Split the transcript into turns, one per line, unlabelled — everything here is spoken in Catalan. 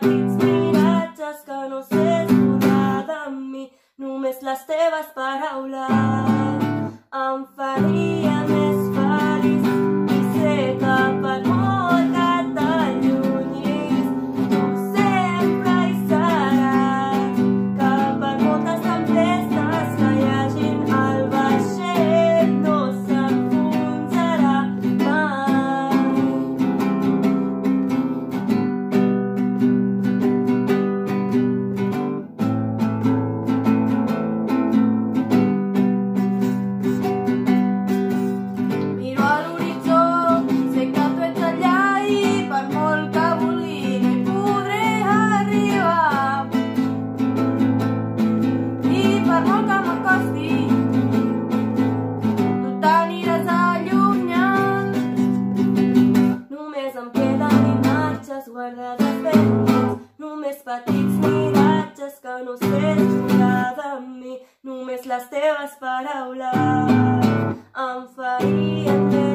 dins miratges que no sé esborrar de mi, només les teves paraules em farien Només les teves paraules em farien bé.